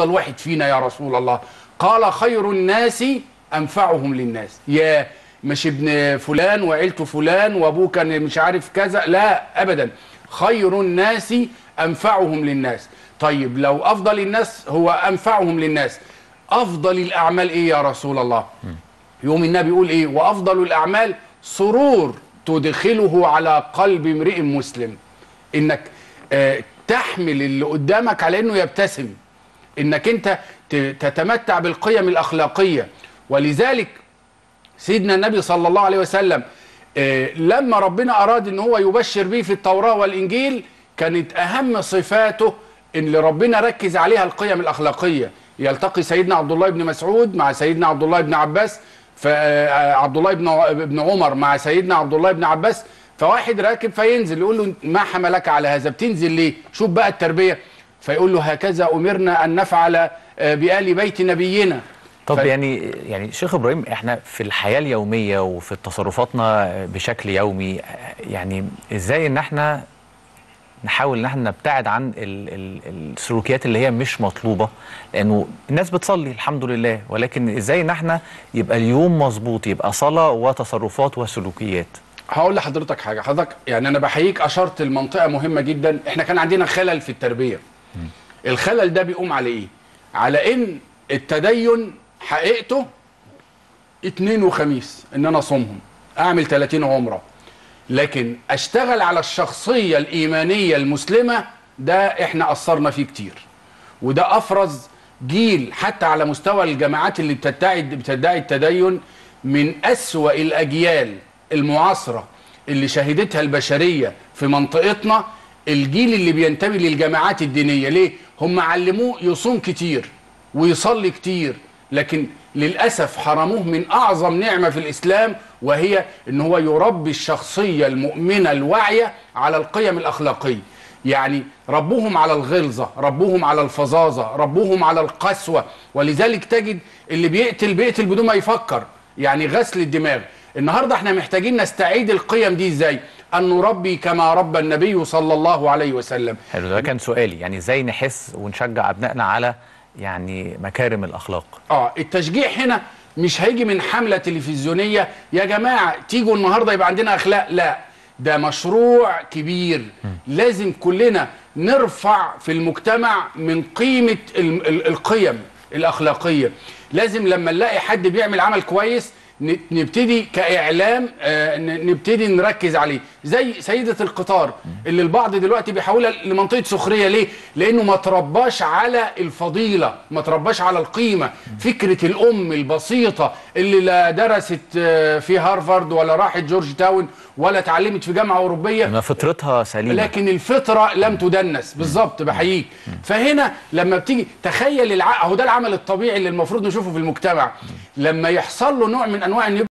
أفضل واحد فينا يا رسول الله. قال خير الناس أنفعهم للناس. يا مش ابن فلان وعيلته فلان وابوه كان مش عارف كذا. لا ابدا. خير الناس أنفعهم للناس. طيب لو أفضل الناس هو أنفعهم للناس. أفضل الأعمال إيه يا رسول الله؟ يوم النبي يقول إيه؟ وأفضل الأعمال سرور تدخله على قلب امرئ مسلم. إنك آه، تحمل اللي قدامك على إنه يبتسم. إنك أنت تتمتع بالقيم الأخلاقية. ولذلك سيدنا النبي صلى الله عليه وسلم آه، لما ربنا أراد إن هو يبشر به في التوراة والإنجيل كانت أهم صفاته اللي ربنا ركز عليها القيم الأخلاقية. يلتقي سيدنا عبد الله بن مسعود مع سيدنا عبد الله بن عباس فعبد الله بن بن عمر مع سيدنا عبد الله بن عباس فواحد راكب فينزل يقول له ما حملك على هذا؟ بتنزل ليه؟ شوف بقى التربية. فيقول له هكذا أمرنا أن نفعل آه، بآل بيت نبينا. طب ف- يعني يعني شيخ إبراهيم إحنا في الحياة اليومية وفي تصرفاتنا بشكل يومي يعني إزاي إن إحنا نحاول إن إحنا نبتعد عن ال ال السلوكيات اللي هي مش مطلوبة؟ لأنه الناس بتصلي الحمد لله ولكن إزاي إن إحنا يبقى اليوم مظبوط يبقى صلاة وتصرفات وسلوكيات؟ هقول لحضرتك حاجة حضرتك يعني أنا بحييك أشرت المنطقة مهمة جدا. إحنا كان عندنا خلل في التربية. الخلل ده بيقوم على إيه؟ على إن التدين حقيقته اتنين وخميس إن أنا أصومهم أعمل 30 عمرة. لكن أشتغل على الشخصية الإيمانية المسلمة ده إحنا قصرنا فيه كتير. وده أفرز جيل حتى على مستوى الجماعات اللي بتدعي بتدعي التدين من أسوأ الأجيال المعاصرة اللي شهدتها البشرية في منطقتنا الجيل اللي بينتمي للجماعات الدينية. ليه؟ هم علموه يصوم كتير ويصلي كتير لكن للأسف حرموه من أعظم نعمة في الإسلام وهي إن هو يربي الشخصية المؤمنة الواعية على القيم الأخلاقية. يعني ربوهم على الغلظة ربوهم على الفظاظة ربوهم على القسوة. ولذلك تجد اللي بيقتل بيقتل بدون ما يفكر يعني غسل الدماغ. النهارده إحنا محتاجين نستعيد القيم دي إزاي؟ أن نربي كما ربى النبي صلى الله عليه وسلم. حلو ده كان سؤالي. يعني إزاي نحس ونشجع أبنائنا على يعني مكارم الأخلاق؟ آه التشجيع هنا مش هيجي من حملة تلفزيونية يا جماعة تيجوا النهاردة يبقى عندنا أخلاق. لا ده مشروع كبير. لازم كلنا نرفع في المجتمع من قيمة ال- ال- القيم الأخلاقية. لازم لما نلاقي حد بيعمل عمل كويس نبتدي كإعلام آه، نبتدي نركز عليه. زي سيدة القطار اللي البعض دلوقتي بيحولها لمنطقة سخرية. ليه؟ لأنه ما ترباش على الفضيلة ما ترباش على القيمة. فكرة الأم البسيطة اللي لا درست آه، في هارفارد ولا راحت جورج تاون ولا اتعلمت في جامعة أوروبية. ما فطرتها سليمة. لكن الفطرة لم تدنس. بالظبط بحييك فهنا لما بتيجي تخيل الع... اهو ده العمل الطبيعي اللي المفروض نشوفه في المجتمع. لما يحصل له نوع من انواع ان